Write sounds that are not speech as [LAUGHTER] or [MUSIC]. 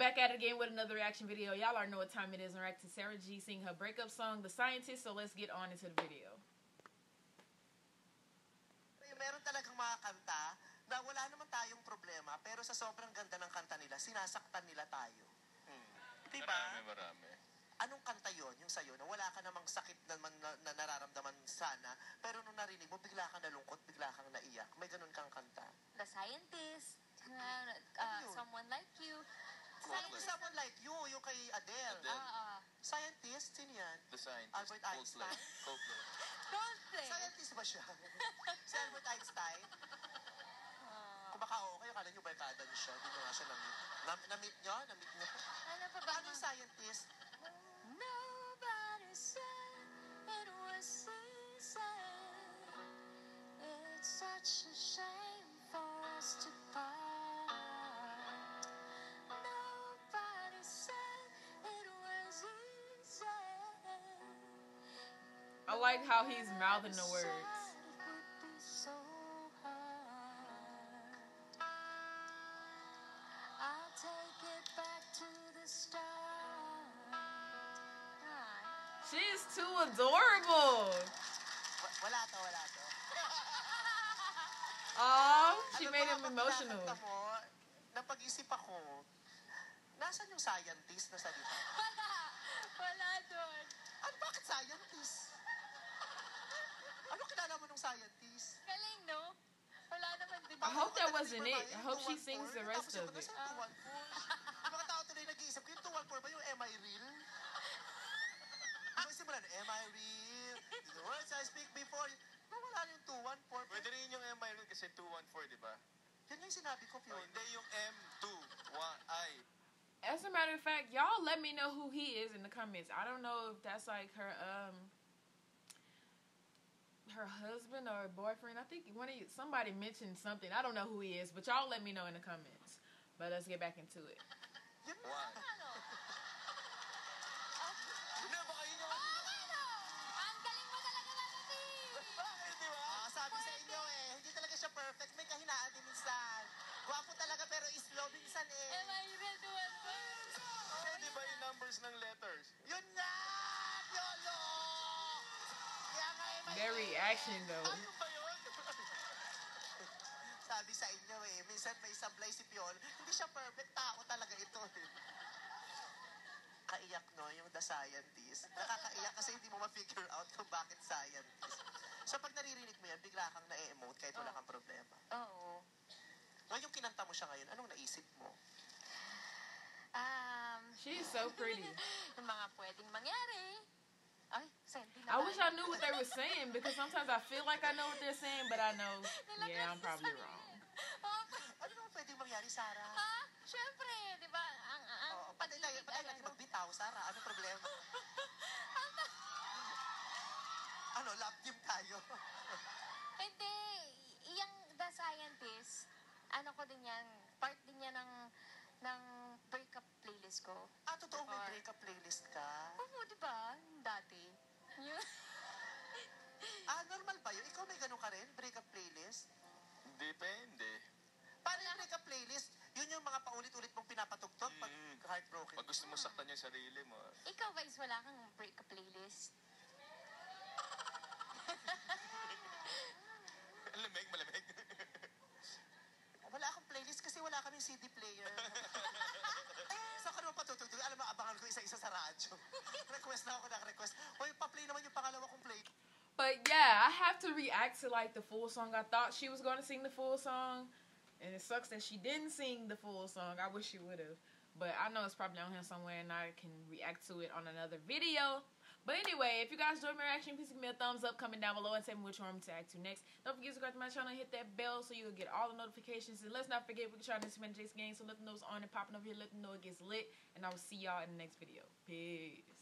again with another reaction video. Y'all already know what time it is. And react to Sarah G sing her breakup song, The Scientist. So let's get on into the video. Meron talagang mga kanta na wala naman tayong problema, pero sa sobrang ganda ng kanta nila, sinasaktan nila tayo. Hmm. Diba? Marami, marami. Anong kanta yon yung sa'yo, na wala ka namang sakit naman na, na nararamdaman sana, pero nung narinig mo, bigla kang nalungkot, bigla kang naiyak. May ganun kang kanta. The Scientist, uh, uh. Someone Like You. Scientist, someone like you, yung kay Adele. Adele. Ah, ah. Scientist, sino yan? The Scientist. Albert Coldplay. Einstein. Coldplay. Coldplay. [LAUGHS] Scientist ba siya? [LAUGHS] si Albert Einstein? Ah. Kung baka oo kayo, kala nyo barkada niyo siya. Hindi nyo nga siya na-meet. Na- Na-meet nyo? Na-meet nyo? ano pa ba? Paano yung scientist? Nobody said it was easy. It's such a shame I like how he's mouthing the words. said it would be so hard. I'll take it back to the start. She's too adorable. Wa- Wala to, wala to. Oh, she made him emotional. napag-isip ako, nasan yung scientist na salita? [LAUGHS] Wala! Wala doon. Ano, bakit scientist? Ano kilala mo nung scientist? Galing, no? Wala naman din. I hope that wasn't it. I hope she sings the rest of it. "Saan 214?" Yung mga tao tuloy nag-iisip ko, yung 214 ba yung Am I Real? Ano simulan? Am I Real? The words I speak before. No, wala na yung 214. Pwede rin yung MI rin kasi 214, di ba? Yun nga yung sinabi ko, Oh, Fiona. hindi yung M2, 1, I. As a matter of fact, y'all let me know who he is in the comments. I don't know if that's like her um her husband or boyfriend. I think one of you somebody mentioned something. I don't know who he is, but y'all let me know in the comments. But let's get back into it. Yun nga. One. Ano? Hindi, baka yun yung... Ano? Ang galing talaga matutin. Bakit, di ba? Ah, sabi sa inyo eh, hindi talaga siya perfect. May kahinaan din minsan. Gwapo talaga pero slow minsan eh. Am I real to one Eh, di ba yung numbers ng letters? Yun nga! Their reaction though. Ano ba yun? [LAUGHS] Sabi sa inyo eh, minsan may sablay si Piolo. Hindi siya perfect, tao talaga ito eh. Kaiyak no, yung The Scientist. Nakakaiyak kasi hindi mo ma-figure out kung bakit scientist. So pag naririnig mo yan, bigla kang na-emote kahit wala kang problema. Oo. Ngayon yung kinanta mo siya ngayon, anong naisip mo? Um, She's so pretty. [LAUGHS] yung mga pwedeng mangyari. I knew what they were saying because sometimes I feel like I know what they're saying, but I know yeah, I'm probably wrong. [LAUGHS] Oh, Ano naman pwedeng mangyari, Sarah? ha? Siyempre, di ba? Ang, ang Oo, patay patay ano, natin magbitaw, Sarah. Ano problema? [LAUGHS] ano, love team tayo. [LAUGHS] Hindi. Yung The Scientist, ano ko din yan, part din yan ng, ng breakup playlist ko. ah, totoo may breakup playlist ka? Oo, di ba? Dati. Yun. Ah, normal ba yun? Ikaw may ganun ka rin? Breakup playlist? Depende. Paano yung breakup playlist? Yun yung mga paulit-ulit mong pinapatugtog pag Mm. heartbroken. Pag gusto mo saktan yung sarili mo, Ikaw, Vice, wala kang breakup But yeah, I have to react to like the full song. I thought she was going to sing the full song, and it sucks that she didn't sing the full song. I wish she would have. But I know it's probably on here somewhere, and I can react to it on another video. But anyway, if you guys enjoyed my reaction, please give me a thumbs up, comment down below, and tell me which one to react to next. Don't forget to subscribe to my channel and hit that bell so you'll get all the notifications. And let's not forget, we can try this Jason Game, so let them know it's on and popping over here, let them know it gets lit. And I will see y'all in the next video. Peace.